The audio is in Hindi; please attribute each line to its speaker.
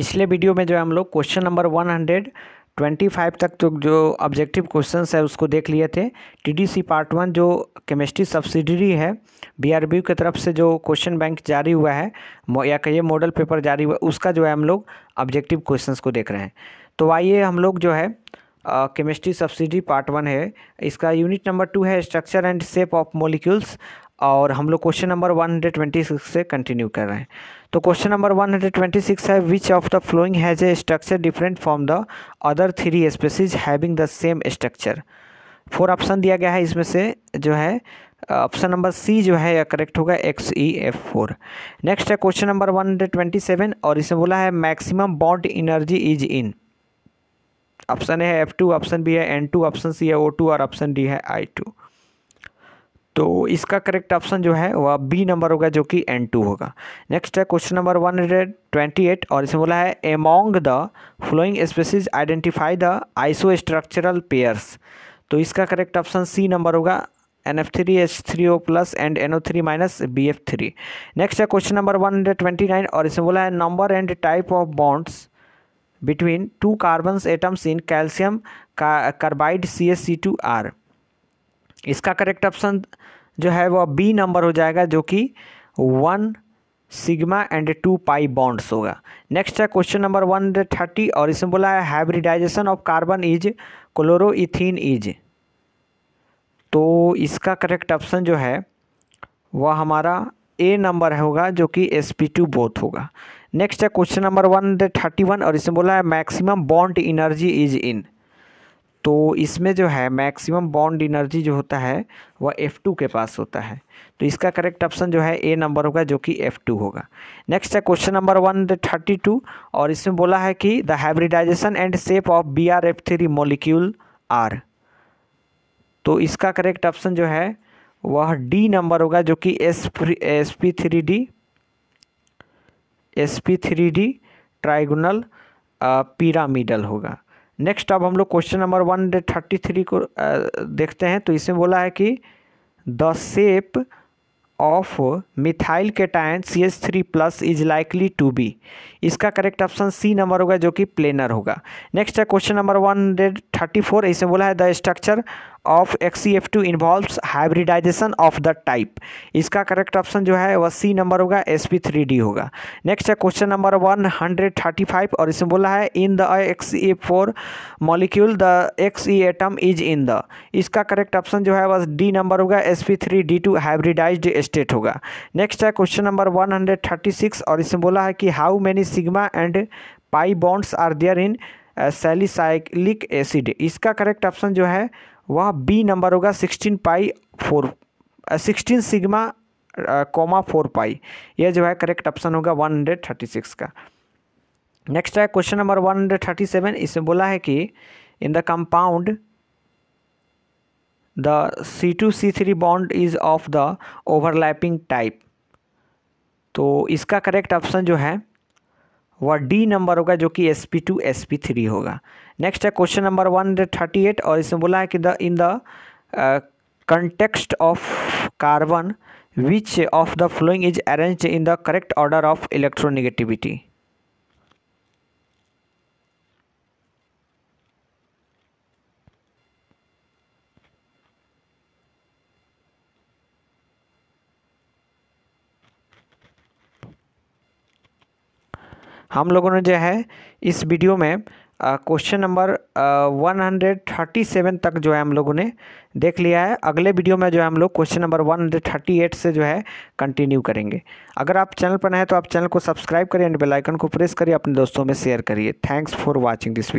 Speaker 1: पिछले वीडियो में जो है हम लोग question number one hundred, twenty five तक तो जो ऑब्जेक्टिव क्वेश्चंस है उसको देख लिए थे। टीडीसी पार्ट वन जो केमिस्ट्री सब्सिडरी है बीआरबी की तरफ़ से जो क्वेश्चन बैंक जारी हुआ है या कहिए मॉडल पेपर जारी हुआ, उसका जो है हम लोग ऑब्जेक्टिव क्वेश्चंस को देख रहे हैं। तो आइए हम लोग जो है केमिस्ट्री सब्सिडी पार्ट वन है। इसका यूनिट नंबर टू है structure and shape of molecules और हम लोग question number one hundred twenty six से कंटिन्यू कर रहे हैं। तो question number one hundred twenty six है which of the following has a structure different from the other three species having the same structure four option दिया गया है, इसमें से जो है ऑप्शन नंबर सी जो है करेक्ट होगा X E F four next है question number one hundred twenty seven और इसमें बोला है maximum bond energy is in option है एफ़ टू ऑप्शन बी है एन टू ऑप्शन सी है ओ टू और ऑप्शन डी है आई टू तो इसका करेक्ट ऑप्शन जो है वह बी नंबर होगा जो कि एन टू होगा। नेक्स्ट है question number one hundred twenty eight और इसमें बोला है among the following species identify the isostructural pairs तो इसका करेक्ट ऑप्शन सी नंबर होगा N F three H three O plus and N O three minus B F three next है question number one hundred twenty nine और इसमें बोला है number and type of bonds between two carbon atoms in calcium carbide C S C two are इसका करेक्ट ऑप्शन जो है वो बी नंबर हो जाएगा जो कि one sigma and two pi bonds होगा। नेक्स्ट है क्वेश्चन नंबर वन थर्टी और इसमें बोला है hybridization of carbon is chloroethene is तो इसका करेक्ट ऑप्शन जो है, वह हमारा ए नंबर होगा जो कि एस पी टू बोथ होगा। नेक्स्ट है question number one thirty one और इसमें बोला है maximum bond energy is in तो इसमें जो है मैक्सिमम बॉन्ड एनर्जी जो होता है, वह F2 के पास होता है। तो इसका करेक्ट ऑप्शन जो है ए नंबर होगा, जो कि F2 होगा। नेक्स्ट है question number one thirty two और इसमें बोला है कि the hybridization and shape of B R F three molecule are तो इसका करेक्ट ऑप्शन जो है, वह डी नंबर होगा, जो कि S S P three D S P three D trigonal pyramidal होगा। नेक्स्ट अब हम लोग question number one thirty three को देखते हैं। तो इसमें बोला है कि the shape of methyl cation C H three plus is likely to be इसका करेक्ट ऑप्शन सी नंबर होगा जो कि प्लेनर होगा। नेक्स्ट है question number one hundred thirty four इसमें बोला है the structure of X F two involves hybridization of the type इसका करेक्ट ऑप्शन जो है, वह सी नंबर होगा एस पी थ्री डी होगा। नेक्स्ट है question number one hundred thirty five और इसमें बोला है in the X E four molecule the X E atom is in the इसका करेक्ट ऑप्शन जो है, वह डी नंबर होगा S P three D two hybridize state होगा। नेक्स्ट है question number one hundred thirty six और इसमें बोला है कि how many sigma and pi bonds are there in salicylic acid इसका करेक्ट ऑप्शन जो है वह बी नंबर होगा sixteen pi four sixteen sigma comma four pi यह जो है करेक्ट ऑप्शन होगा वन हंड्रेड थर्टी सिक्स का. नेक्स्ट है question number one hundred thirty seven इसमें बोला है कि in the compound the C two C three bond is of the overlapping type तो इसका करेक्ट ऑप्शन जो है वह डी नंबर होगा जो कि S P two S P three होगा। नेक्स्ट है question number one thirty eight और इसमें बोला है कि the in the context of carbon which of the following is arrange in the correct order of electronegativity हम लोगों ने जो है, इस वीडियो में question number one hundred thirty seven तक जो है हम लोगों ने देख लिया है। अगले वीडियो में जो है हम लोग question number one hundred thirty eight से जो है कंटिन्यू करेंगे। अगर आप चैनल पर नए तो आप चैनल को सब्सक्राइब करिए एंड बेल आइकन को प्रेस करिए, अपने दोस्तों में शेयर करिए। Thanks for watching this video